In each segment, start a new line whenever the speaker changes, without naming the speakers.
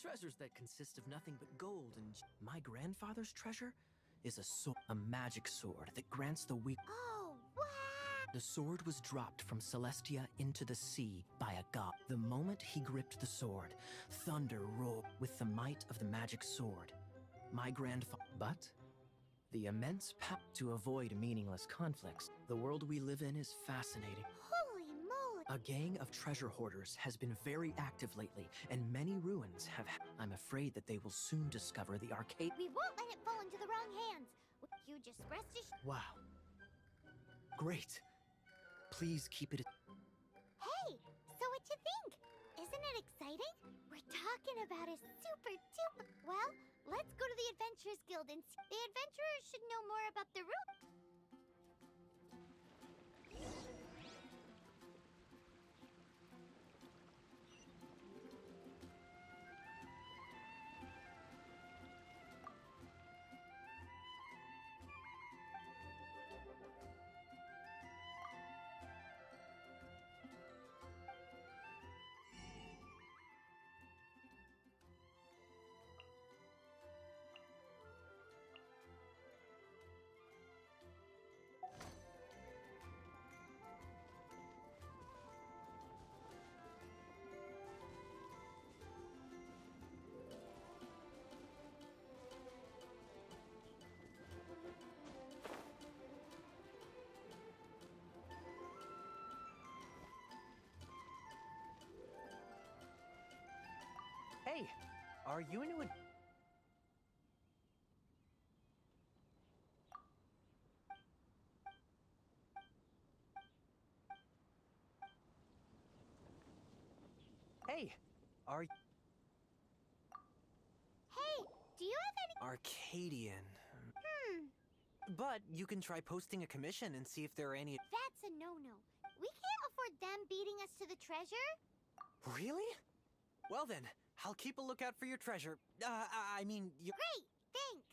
Treasures that consist of nothing but gold and. My grandfather's treasure is a sword, a magic sword that grants the weak.
Oh, wow!
The sword was dropped from Celestia into the sea by a god. The moment he gripped the sword, thunder roared with the might of the magic sword. My grandfather. But the immense power to avoid meaningless conflicts. The world we live in is fascinating. A gang of treasure hoarders has been very active lately, and many ruins have. Ha- I'm afraid that they will soon discover the arcade.
We won't let it fall into the wrong hands. You just rest assured.
Wow. Great. Please keep it.
Hey, so what you think? Isn't it exciting? We're talking about a super duper. Well, let's go to the Adventurers Guild and see. The adventurers should know more about the route.
Hey, are you into it? Hey, are
Hey, do you have any?
Arcadian.
Hmm,
But you can try posting a commission and see if there are any.
that's a no-no. We can't afford them beating us to the treasure.
Really? Well then, I'll keep a lookout for your treasure. Uh, I mean, your.
Great, thanks.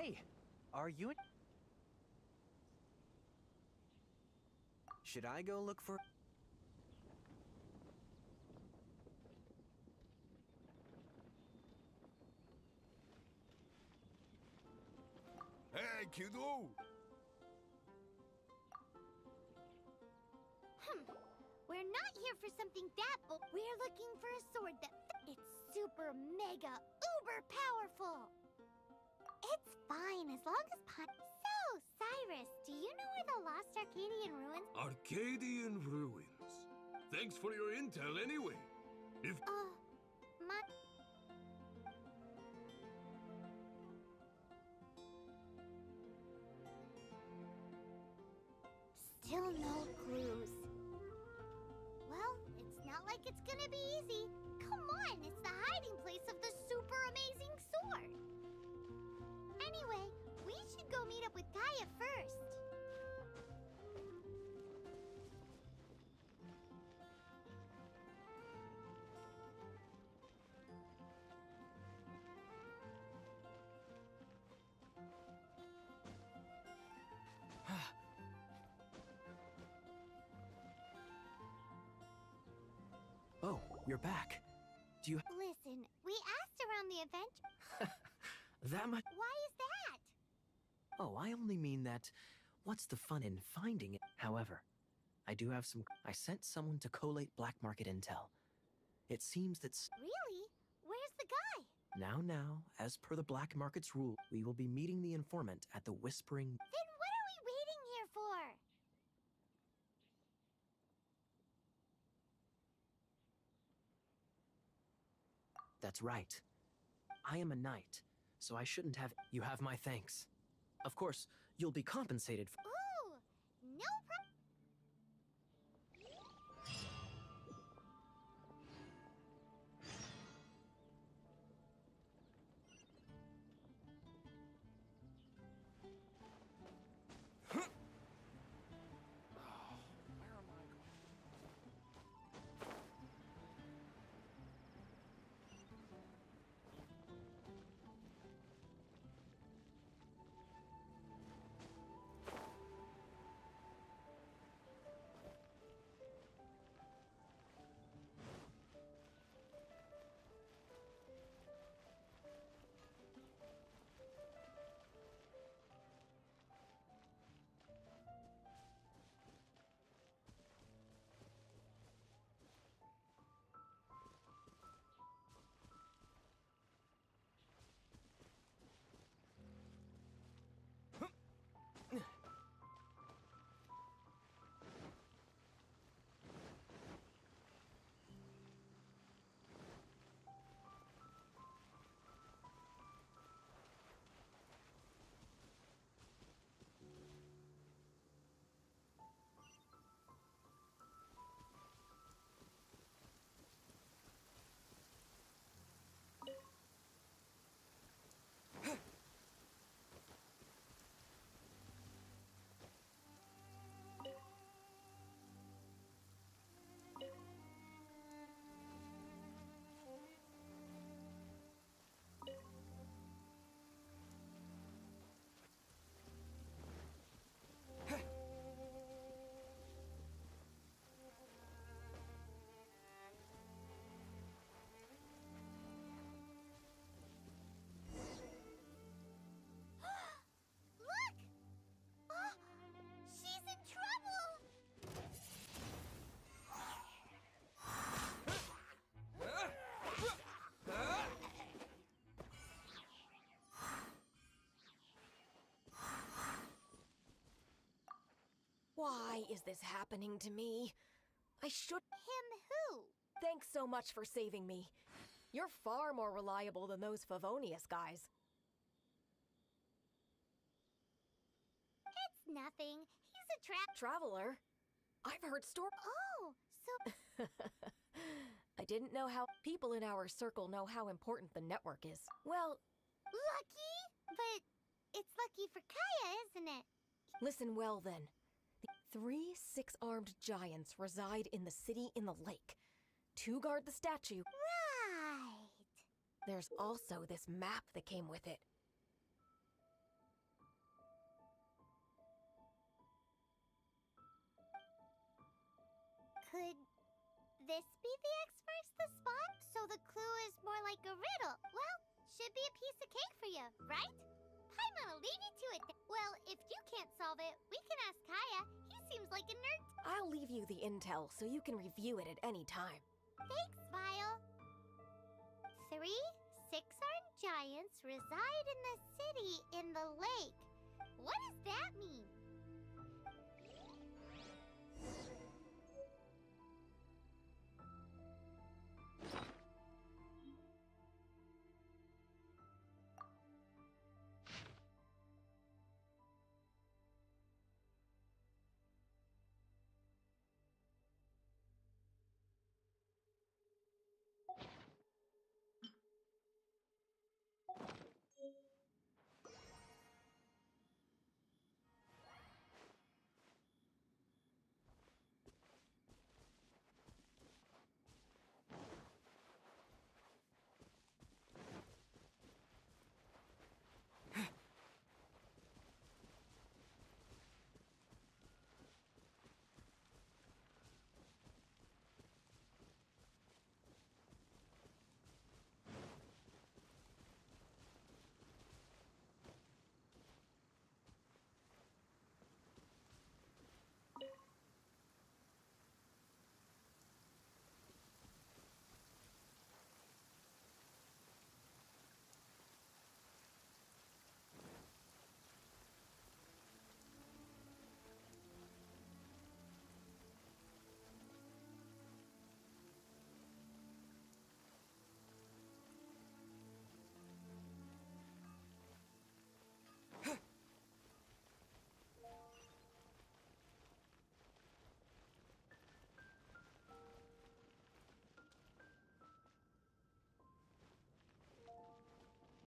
Hey, are you. in- Should I go look for.
Hey, kiddo!
Hmm. We're not here for something that bold. We're looking for a sword that it's super mega uber powerful. It's fine as long as pot. So, Cyrus, do you know where the lost Arcadian ruins?
Arcadian ruins. Thanks for your intel anyway. If
Uh, my. Still no clues. Well, it's not like it's gonna be easy. Come on, it's the hiding Kaeya first.
Oh, you're back. Do you
Listen, we asked around the event.
that much?
Why is that?
Oh, I only mean that. What's the fun in finding it? However, I do have some. I sent someone to collate black market intel. It seems that
Really? Where's the guy?
now, now, as per the black market's rule, we will be meeting the informant at the Whispering.
Then what are we waiting here for?
That's right. I am a knight, so I shouldn't have. You have my thanks. Of course, you'll be compensated for.
Why is this happening to me? I should.
Him who?
Thanks so much for saving me. You're far more reliable than those Favonius guys.
It's nothing. He's a trap.
Traveler? I've heard stories.
Oh, so
I didn't know how people in our circle know how important the network is. Well,
lucky? But it's lucky for Kaeya, isn't it?
listen well then. Three six armed giants reside in the city in the lake. Two guard the statue.
Right.
There's also this map that came with it.
Could this be the X marks the spot? So the clue is more like a riddle. Well, should be a piece of cake for you, right? I'm gonna leave you to it. Well, if you can't solve it, we can ask Kaeya. Seems like a nerd.
I'll leave you the intel so you can review it at any time.
Thanks, Vile. Three six-armed giants reside in the city in the lake. What does that mean?